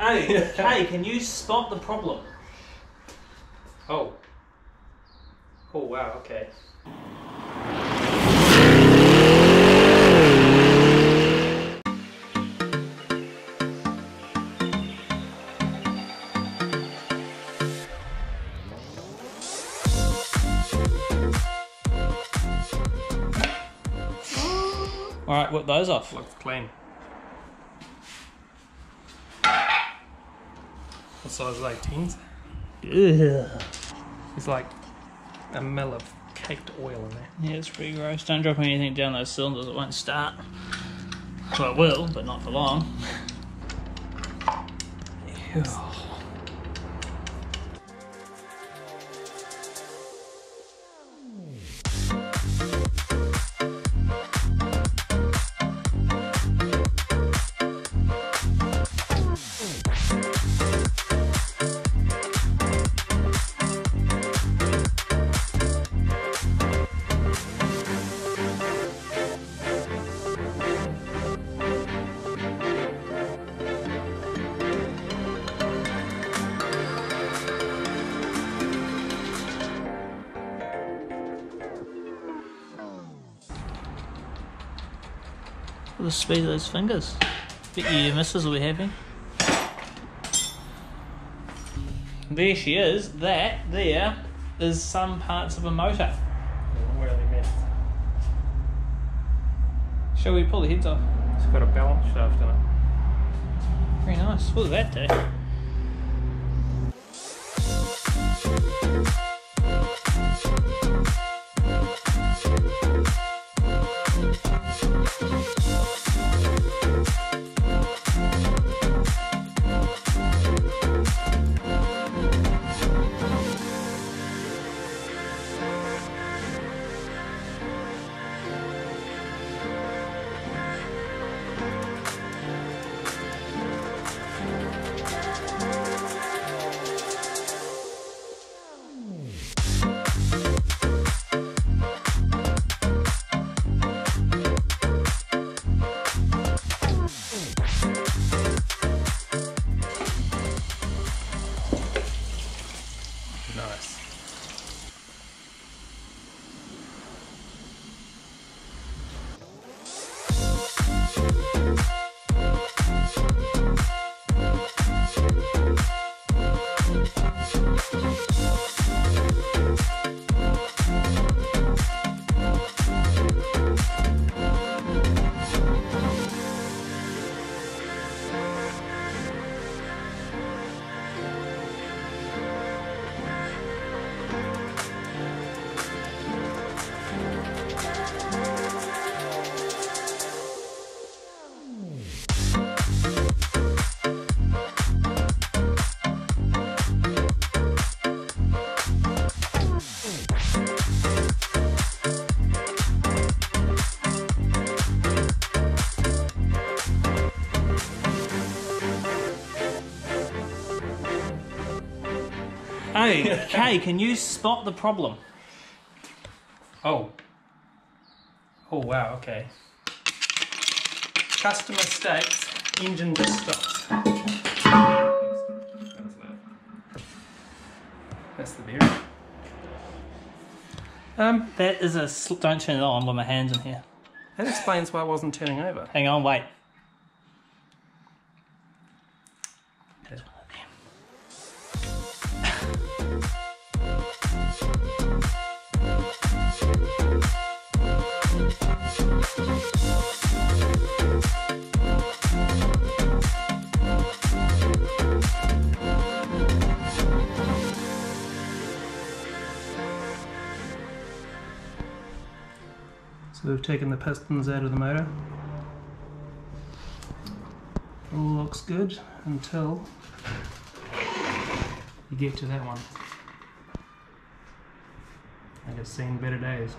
Hey, hey, can you spot the problem? Oh. Oh wow, okay. Alright, whip those off. Looks clean. What size are they? Tins? Ugh. It's like a mill of caked oil in there. Yeah, it's pretty gross. Don't drop anything down those cylinders, it won't start. Well, it will, but not for long. Ew. For the speed of those fingers. Bet you your missus will be happy. There she is. That there is some parts of a motor. Shall we pull the heads off? It's got a balance shaft in it. Very nice. What does that do? Hey, hey, can you spot the problem? Oh. Oh wow, okay. Customer states engine just stops. That's the bearing. Um, That is a. Sl- don't turn it on with my hands in here. that explains why I wasn't turning over. Hang on, wait. So we've taken the pistons out of the motor. All looks good until you get to that one. I have seen better days.